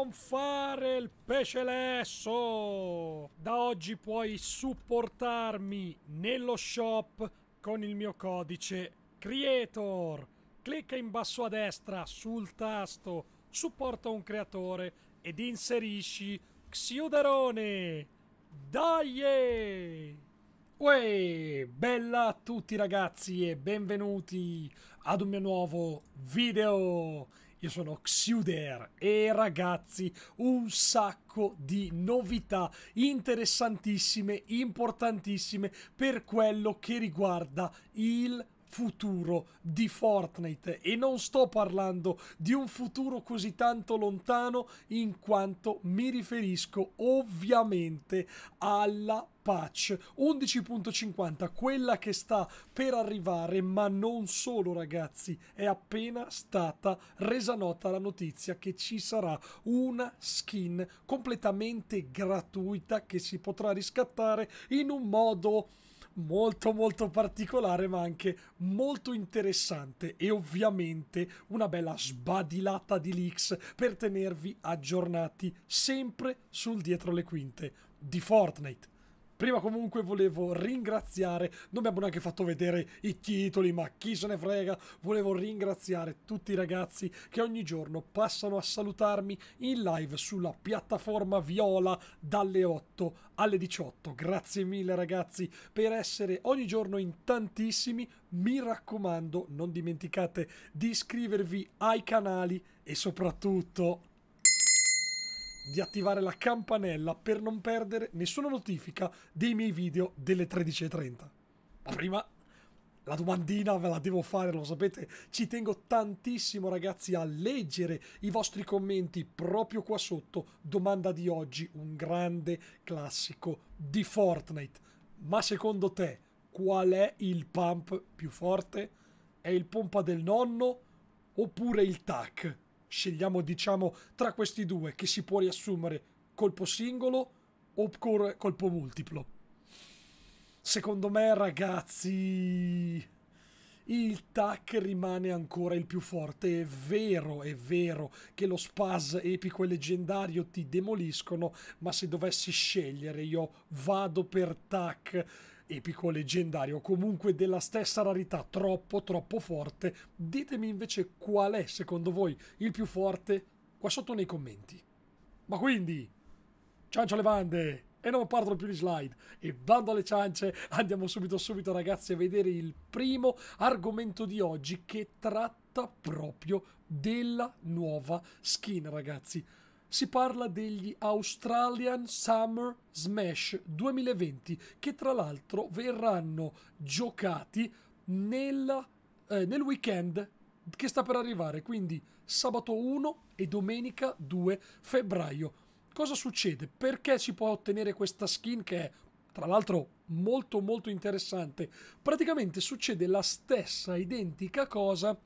Non fare il pesce lesso! Da oggi puoi supportarmi nello shop con il mio codice Creator. Clicca in basso a destra sul tasto Supporta un creatore ed inserisci Xiuderone. Dai! Uè, bella a tutti ragazzi e benvenuti ad un mio nuovo video. Io sono Xuder e ragazzi, un sacco di novità interessantissime, importantissime per quello che riguarda il futuro di Fortnite. E non sto parlando di un futuro così tanto lontano in quanto mi riferisco ovviamente alla patch 11.50 quella che sta per arrivare ma non solo ragazzi è appena stata resa nota la notizia che ci sarà una skin completamente gratuita che si potrà riscattare in un modo molto molto particolare ma anche molto interessante e ovviamente una bella sbadilata di leaks per tenervi aggiornati sempre sul dietro le quinte di Fortnite. Prima comunque volevo ringraziare, non abbiamo neanche fatto vedere i titoli, ma chi se ne frega, volevo ringraziare tutti i ragazzi che ogni giorno passano a salutarmi in live sulla piattaforma Viola dalle 8 alle 18. Grazie mille ragazzi per essere ogni giorno in tantissimi, mi raccomando non dimenticate di iscrivervi ai canali e soprattutto di attivare la campanella per non perdere nessuna notifica dei miei video delle 13.30. Ma prima la domandina ve la devo fare, lo sapete, ci tengo tantissimo ragazzi a leggere i vostri commenti proprio qua sotto. Domanda di oggi, un grande classico di Fortnite. Ma secondo te qual è il pump più forte? È il pompa del nonno oppure il tac? Scegliamo diciamo tra questi due che si può riassumere colpo singolo o colpo multiplo. Secondo me ragazzi il tac rimane ancora il più forte. È vero, è vero che lo spaz epico e leggendario ti demoliscono, ma se dovessi scegliere io vado per tac epico leggendario, comunque della stessa rarità, troppo troppo forte. Ditemi invece qual è secondo voi il più forte qua sotto nei commenti. Ma quindi, ciancio alle bande! E non parlo più di slide. E bando alle ciance, andiamo subito subito ragazzi a vedere il primo argomento di oggi che tratta proprio della nuova skin ragazzi si parla degli Australian Summer Smash 2020 che tra l'altro verranno giocati nel, eh, nel weekend che sta per arrivare, quindi sabato 1 e domenica 2 febbraio. Cosa succede? Perché si può ottenere questa skin che è tra l'altro molto molto interessante? Praticamente succede la stessa identica cosa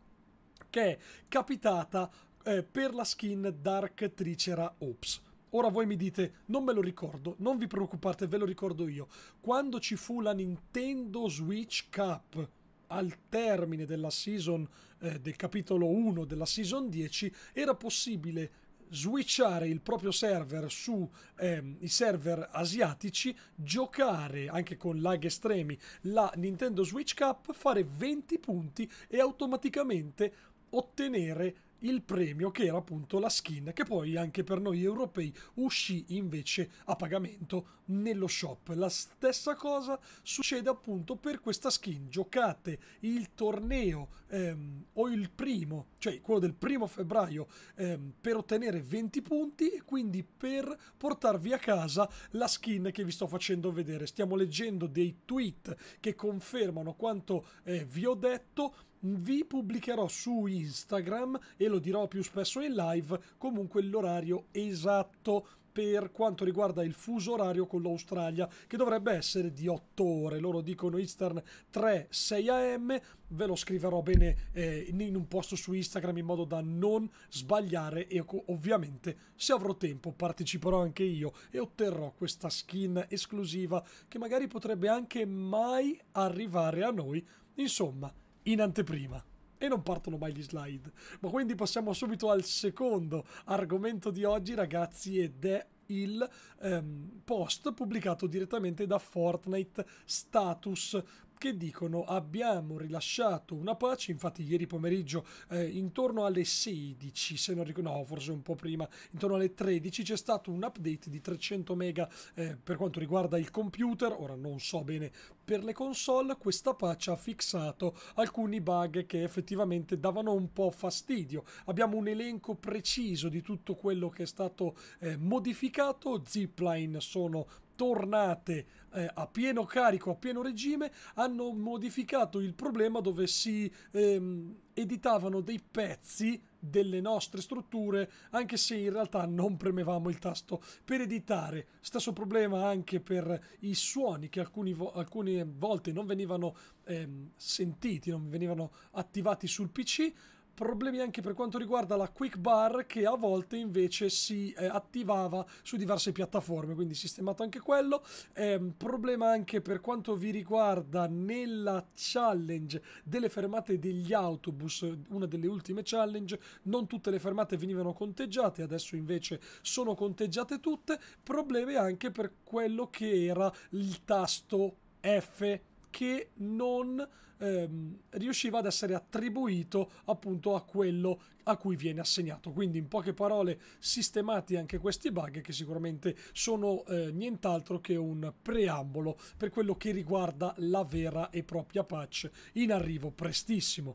che è capitata eh, per la skin Dark Tricera Ops. Ora voi mi dite, non me lo ricordo, non vi preoccupate, ve lo ricordo io. Quando ci fu la Nintendo Switch Cup al termine della season eh, del capitolo 1 della season 10 era possibile switchare il proprio server su eh, i server asiatici, giocare anche con lag estremi la Nintendo Switch Cup, fare 20 punti e automaticamente ottenere il premio che era appunto la skin che poi anche per noi europei uscì invece a pagamento nello shop. La stessa cosa succede appunto per questa skin. Giocate il torneo ehm, o il primo, cioè quello del primo febbraio ehm, per ottenere 20 punti e quindi per portarvi a casa la skin che vi sto facendo vedere. Stiamo leggendo dei tweet che confermano quanto eh, vi ho detto vi pubblicherò su Instagram e lo dirò più spesso in live comunque l'orario esatto per quanto riguarda il fuso orario con l'Australia, che dovrebbe essere di 8 ore. Loro dicono Eastern 3-6 am. Ve lo scriverò bene eh, in un post su Instagram in modo da non sbagliare. E ovviamente, se avrò tempo, parteciperò anche io e otterrò questa skin esclusiva che magari potrebbe anche mai arrivare a noi. Insomma in anteprima. e non partono mai gli slide. Ma quindi passiamo subito al secondo argomento di oggi, ragazzi, ed è il um, post pubblicato direttamente da Fortnite Status che dicono abbiamo rilasciato una patch, infatti ieri pomeriggio eh, intorno alle 16, se non ricordo, no forse un po' prima, intorno alle 13 c'è stato un update di 300 mega eh, per quanto riguarda il computer, ora non so bene per le console, questa patch ha fissato alcuni bug che effettivamente davano un po' fastidio. Abbiamo un elenco preciso di tutto quello che è stato eh, modificato, zipline sono tornate eh, a pieno carico, a pieno regime, hanno modificato il problema dove si ehm, editavano dei pezzi delle nostre strutture anche se in realtà non premevamo il tasto. Per editare stesso problema anche per i suoni che alcuni alcune volte non venivano ehm, sentiti non venivano attivati sul pc problemi anche per quanto riguarda la quick bar che a volte invece si eh, attivava su diverse piattaforme quindi sistemato anche quello. Eh, problema anche per quanto vi riguarda nella challenge delle fermate degli autobus una delle ultime challenge. Non tutte le fermate venivano conteggiate adesso invece sono conteggiate tutte. Problemi anche per quello che era il tasto F che non ehm, riusciva ad essere attribuito appunto a quello a cui viene assegnato. Quindi in poche parole sistemati anche questi bug che sicuramente sono eh, nient'altro che un preambolo per quello che riguarda la vera e propria patch in arrivo prestissimo.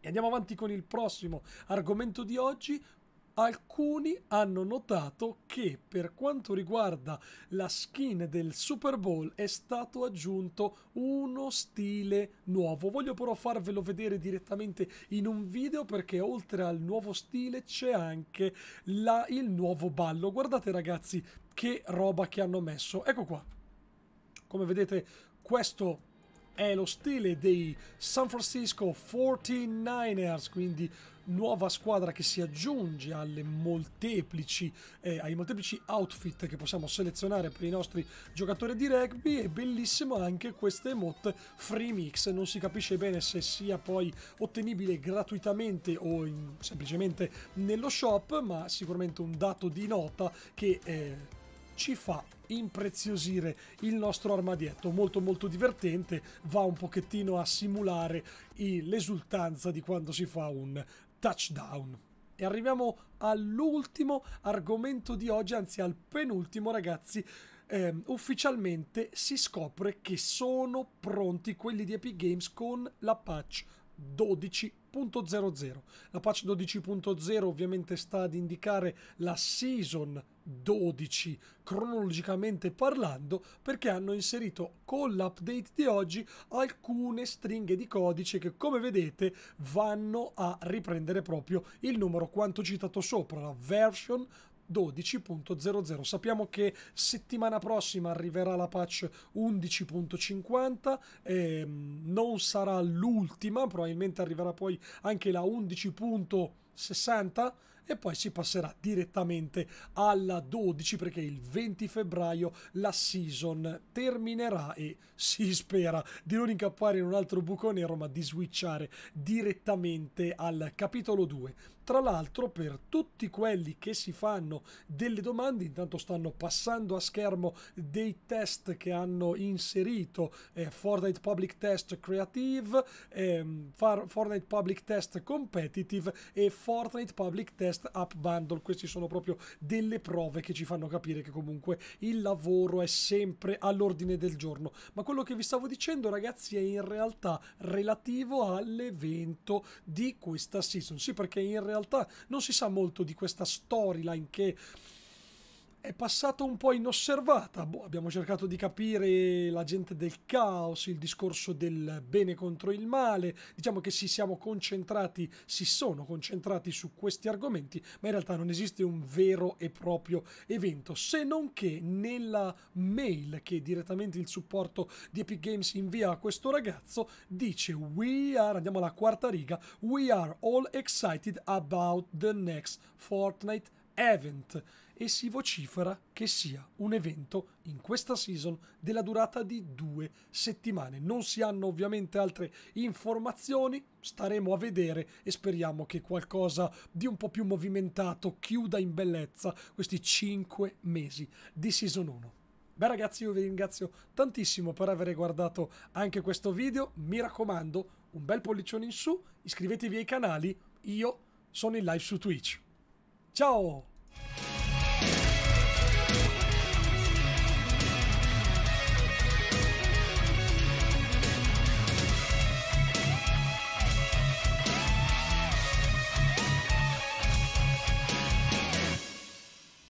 E andiamo avanti con il prossimo argomento di oggi, alcuni hanno notato che per quanto riguarda la skin del Super Bowl è stato aggiunto uno stile nuovo. Voglio però farvelo vedere direttamente in un video perché oltre al nuovo stile c'è anche la, il nuovo ballo. Guardate ragazzi che roba che hanno messo. Ecco qua. Come vedete questo è lo stile dei San Francisco 49ers, quindi nuova squadra che si aggiunge alle molteplici, eh, ai molteplici outfit che possiamo selezionare per i nostri giocatori di rugby e bellissimo anche queste emote free mix, non si capisce bene se sia poi ottenibile gratuitamente o in, semplicemente nello shop, ma sicuramente un dato di nota che eh, ci fa impreziosire il nostro armadietto molto molto divertente va un pochettino a simulare l'esultanza di quando si fa un touchdown. E arriviamo all'ultimo argomento di oggi, anzi al penultimo ragazzi. Eh, ufficialmente si scopre che sono pronti quelli di Epic Games con la patch 12.00. La patch 12.0 ovviamente sta ad indicare la season 12 cronologicamente parlando perché hanno inserito con l'update di oggi alcune stringhe di codice che come vedete vanno a riprendere proprio il numero quanto citato sopra, la version 12.00. Sappiamo che settimana prossima arriverà la patch 11.50, ehm, non sarà l'ultima, probabilmente arriverà poi anche la 11.60 e poi si passerà direttamente alla 12 perché il 20 febbraio la season terminerà e si spera di non incappare in un altro buco nero ma di switchare direttamente al capitolo 2 tra l'altro per tutti quelli che si fanno delle domande, intanto stanno passando a schermo dei test che hanno inserito eh, Fortnite Public Test Creative, eh, Fortnite Public Test Competitive e Fortnite Public Test App Bundle. Queste sono proprio delle prove che ci fanno capire che comunque il lavoro è sempre all'ordine del giorno. Ma quello che vi stavo dicendo ragazzi è in realtà relativo all'evento di questa season. Sì, perché in realtà realtà non si sa molto di questa storyline che è passata un po' inosservata. Boh, abbiamo cercato di capire la gente del caos, il discorso del bene contro il male. Diciamo che si siamo concentrati, si sono concentrati su questi argomenti, ma in realtà non esiste un vero e proprio evento, se non che nella mail che direttamente il supporto di Epic Games invia a questo ragazzo dice We are, andiamo alla quarta riga, We are all excited about the next Fortnite Event e si vocifera che sia un evento in questa season della durata di due settimane. Non si hanno ovviamente altre informazioni, staremo a vedere e speriamo che qualcosa di un po' più movimentato chiuda in bellezza questi cinque mesi di season 1. Beh ragazzi io vi ringrazio tantissimo per aver guardato anche questo video, mi raccomando un bel pollicione in su, iscrivetevi ai canali, io sono in live su Twitch. Ciao!